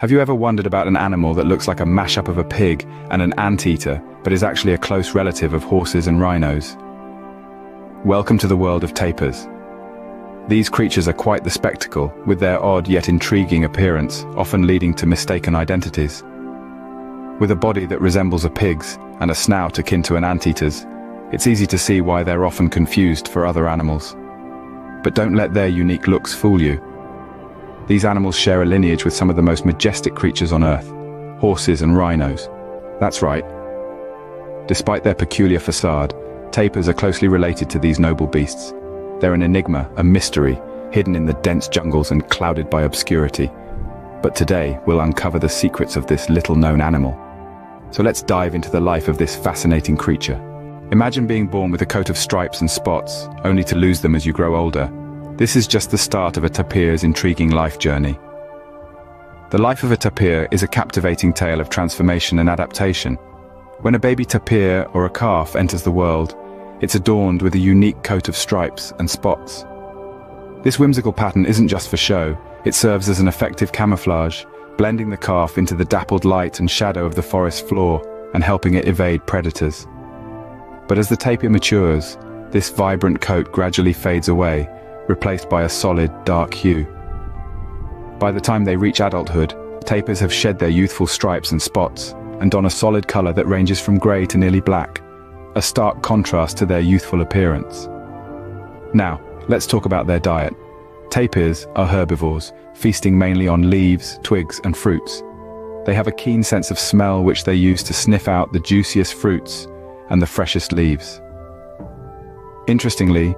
Have you ever wondered about an animal that looks like a mashup of a pig and an anteater, but is actually a close relative of horses and rhinos? Welcome to the world of tapirs. These creatures are quite the spectacle, with their odd yet intriguing appearance, often leading to mistaken identities. With a body that resembles a pig's and a snout akin to an anteater's, it's easy to see why they're often confused for other animals. But don't let their unique looks fool you. These animals share a lineage with some of the most majestic creatures on Earth, horses and rhinos. That's right. Despite their peculiar facade, tapirs are closely related to these noble beasts. They're an enigma, a mystery, hidden in the dense jungles and clouded by obscurity. But today, we'll uncover the secrets of this little-known animal. So let's dive into the life of this fascinating creature. Imagine being born with a coat of stripes and spots, only to lose them as you grow older. This is just the start of a tapir's intriguing life journey. The life of a tapir is a captivating tale of transformation and adaptation. When a baby tapir or a calf enters the world, it's adorned with a unique coat of stripes and spots. This whimsical pattern isn't just for show, it serves as an effective camouflage, blending the calf into the dappled light and shadow of the forest floor and helping it evade predators. But as the tapir matures, this vibrant coat gradually fades away, replaced by a solid, dark hue. By the time they reach adulthood, tapirs have shed their youthful stripes and spots, and don a solid color that ranges from grey to nearly black, a stark contrast to their youthful appearance. Now, let's talk about their diet. Tapirs are herbivores, feasting mainly on leaves, twigs, and fruits. They have a keen sense of smell which they use to sniff out the juiciest fruits and the freshest leaves. Interestingly,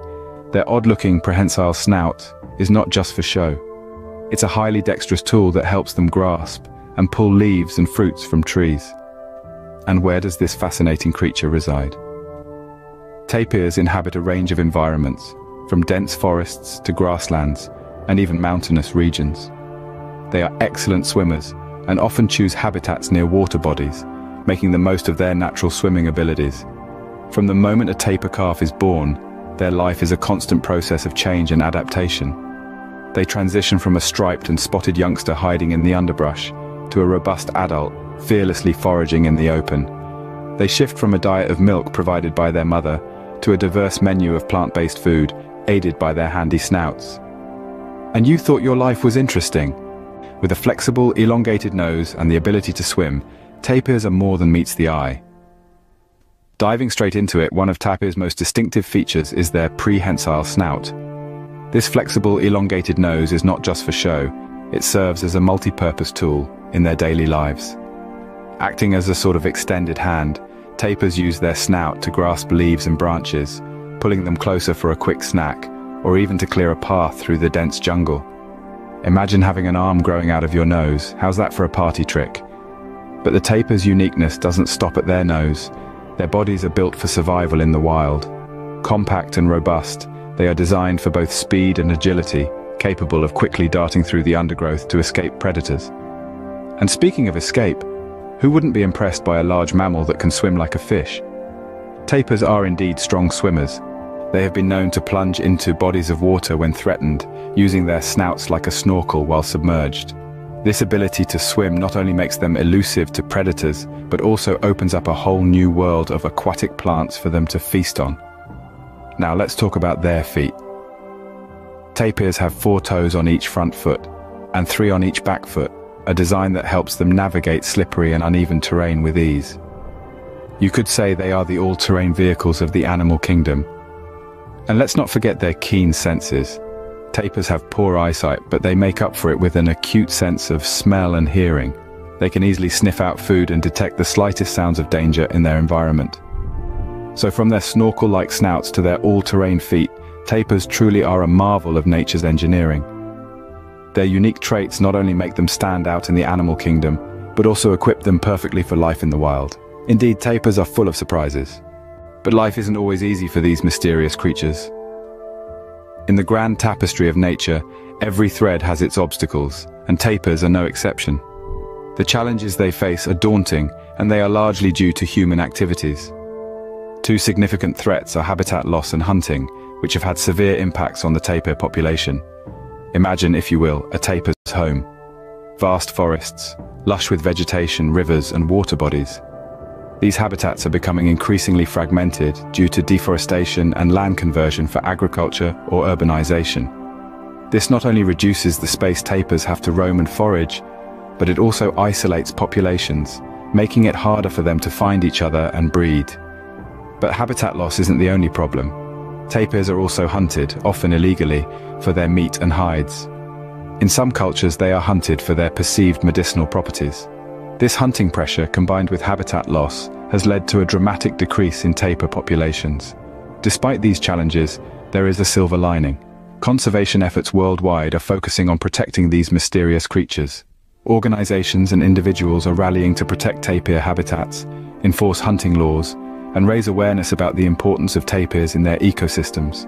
their odd-looking prehensile snout is not just for show. It's a highly dexterous tool that helps them grasp and pull leaves and fruits from trees. And where does this fascinating creature reside? Tapirs inhabit a range of environments, from dense forests to grasslands, and even mountainous regions. They are excellent swimmers and often choose habitats near water bodies, making the most of their natural swimming abilities. From the moment a tapir calf is born, their life is a constant process of change and adaptation. They transition from a striped and spotted youngster hiding in the underbrush to a robust adult, fearlessly foraging in the open. They shift from a diet of milk provided by their mother to a diverse menu of plant-based food, aided by their handy snouts. And you thought your life was interesting? With a flexible, elongated nose and the ability to swim, tapirs are more than meets the eye. Diving straight into it, one of tapir's most distinctive features is their prehensile snout. This flexible, elongated nose is not just for show, it serves as a multi-purpose tool in their daily lives. Acting as a sort of extended hand, tapirs use their snout to grasp leaves and branches, pulling them closer for a quick snack, or even to clear a path through the dense jungle. Imagine having an arm growing out of your nose, how's that for a party trick? But the tapir's uniqueness doesn't stop at their nose, their bodies are built for survival in the wild. Compact and robust, they are designed for both speed and agility, capable of quickly darting through the undergrowth to escape predators. And speaking of escape, who wouldn't be impressed by a large mammal that can swim like a fish? Tapirs are indeed strong swimmers. They have been known to plunge into bodies of water when threatened, using their snouts like a snorkel while submerged. This ability to swim not only makes them elusive to predators, but also opens up a whole new world of aquatic plants for them to feast on. Now let's talk about their feet. Tapirs have four toes on each front foot, and three on each back foot, a design that helps them navigate slippery and uneven terrain with ease. You could say they are the all-terrain vehicles of the animal kingdom. And let's not forget their keen senses. Tapirs have poor eyesight, but they make up for it with an acute sense of smell and hearing. They can easily sniff out food and detect the slightest sounds of danger in their environment. So from their snorkel-like snouts to their all-terrain feet, tapirs truly are a marvel of nature's engineering. Their unique traits not only make them stand out in the animal kingdom, but also equip them perfectly for life in the wild. Indeed, tapirs are full of surprises. But life isn't always easy for these mysterious creatures. In the grand tapestry of nature, every thread has its obstacles, and tapirs are no exception. The challenges they face are daunting, and they are largely due to human activities. Two significant threats are habitat loss and hunting, which have had severe impacts on the tapir population. Imagine, if you will, a tapir's home. vast forests, lush with vegetation, rivers and water bodies. These habitats are becoming increasingly fragmented due to deforestation and land conversion for agriculture or urbanization. This not only reduces the space tapirs have to roam and forage, but it also isolates populations, making it harder for them to find each other and breed. But habitat loss isn't the only problem. Tapirs are also hunted, often illegally, for their meat and hides. In some cultures they are hunted for their perceived medicinal properties. This hunting pressure, combined with habitat loss, has led to a dramatic decrease in tapir populations. Despite these challenges, there is a silver lining. Conservation efforts worldwide are focusing on protecting these mysterious creatures. Organizations and individuals are rallying to protect tapir habitats, enforce hunting laws, and raise awareness about the importance of tapirs in their ecosystems.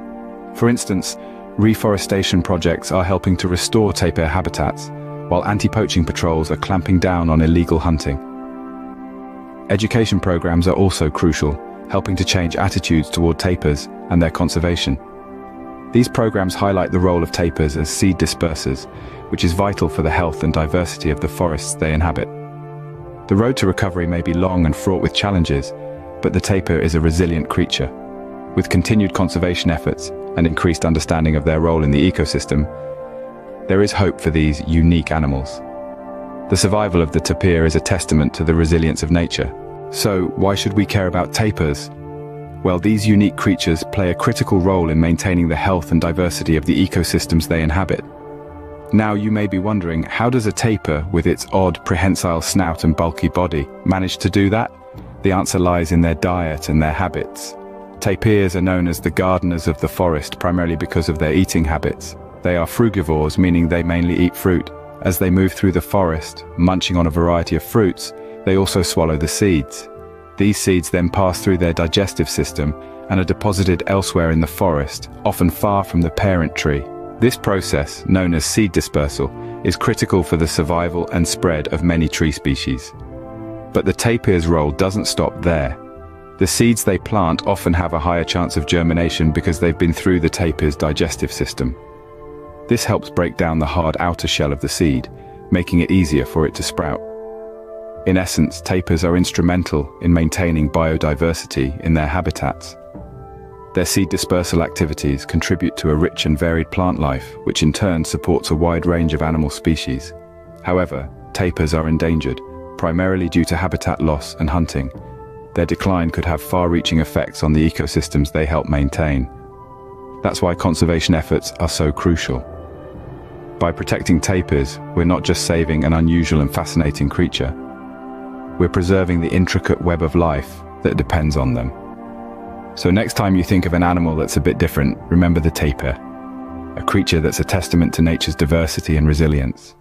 For instance, reforestation projects are helping to restore tapir habitats, while anti-poaching patrols are clamping down on illegal hunting. Education programs are also crucial, helping to change attitudes toward tapirs and their conservation. These programs highlight the role of tapirs as seed dispersers, which is vital for the health and diversity of the forests they inhabit. The road to recovery may be long and fraught with challenges, but the tapir is a resilient creature. With continued conservation efforts and increased understanding of their role in the ecosystem, there is hope for these unique animals. The survival of the tapir is a testament to the resilience of nature. So, why should we care about tapirs? Well, these unique creatures play a critical role in maintaining the health and diversity of the ecosystems they inhabit. Now you may be wondering, how does a tapir, with its odd, prehensile snout and bulky body, manage to do that? The answer lies in their diet and their habits. Tapirs are known as the gardeners of the forest primarily because of their eating habits. They are frugivores, meaning they mainly eat fruit. As they move through the forest, munching on a variety of fruits, they also swallow the seeds. These seeds then pass through their digestive system and are deposited elsewhere in the forest, often far from the parent tree. This process, known as seed dispersal, is critical for the survival and spread of many tree species. But the tapir's role doesn't stop there. The seeds they plant often have a higher chance of germination because they've been through the tapir's digestive system. This helps break down the hard outer shell of the seed, making it easier for it to sprout. In essence, tapirs are instrumental in maintaining biodiversity in their habitats. Their seed dispersal activities contribute to a rich and varied plant life, which in turn supports a wide range of animal species. However, tapirs are endangered, primarily due to habitat loss and hunting. Their decline could have far-reaching effects on the ecosystems they help maintain. That's why conservation efforts are so crucial. By protecting tapirs, we're not just saving an unusual and fascinating creature. We're preserving the intricate web of life that depends on them. So next time you think of an animal that's a bit different, remember the tapir, a creature that's a testament to nature's diversity and resilience.